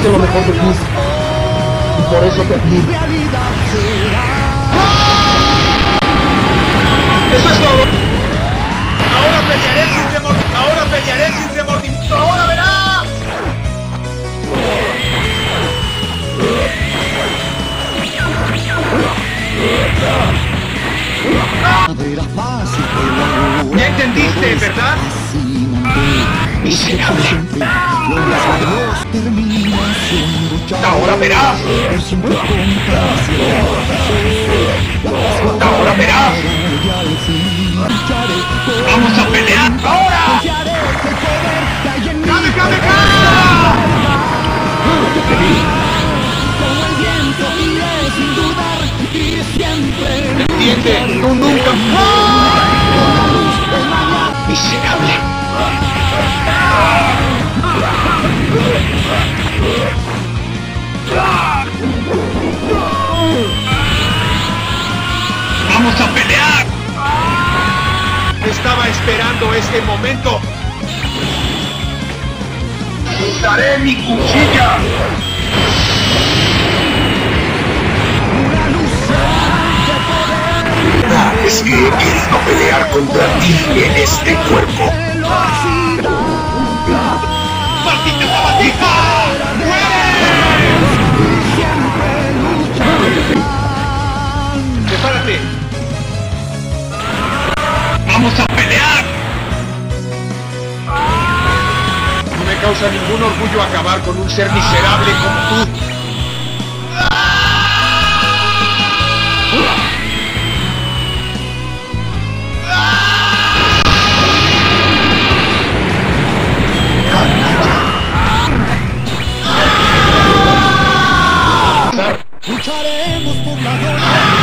Busca lo mejor de ti. Y por eso te mi Miserable. Ahora verás. Ahora verás. Vamos a pelear. Ahora. Confiaré que el poder que hay ¡Vamos a pelear! Estaba esperando este momento. ¡Usaré mi cuchilla! Es que he querido pelear contra ti en este cuerpo. ¡Vamos a pelear! No me causa ningún orgullo acabar con un ser miserable como tú. lucharemos por la gloria.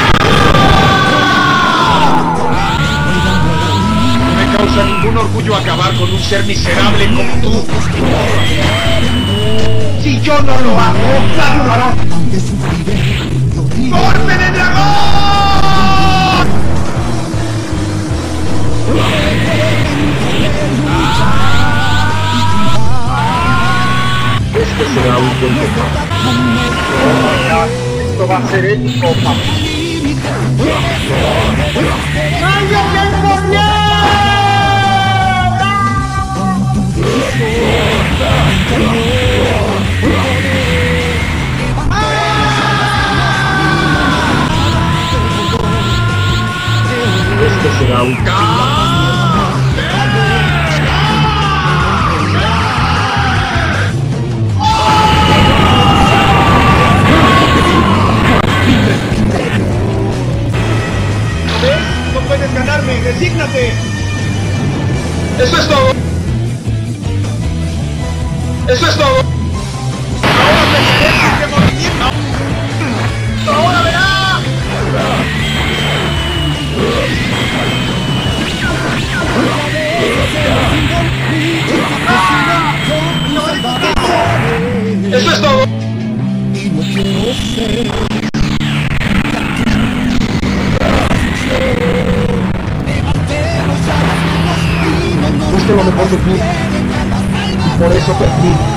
Causa ningún orgullo acabar con un ser miserable como tú. Si yo no lo hago, nadie lo hará. ¡Golpe de dragón! Este será un buen combate. Esto va a ser épico, papá. Puedes ganarme, resígnate. Eso es todo. Eso es todo. Manos y por eso admiro.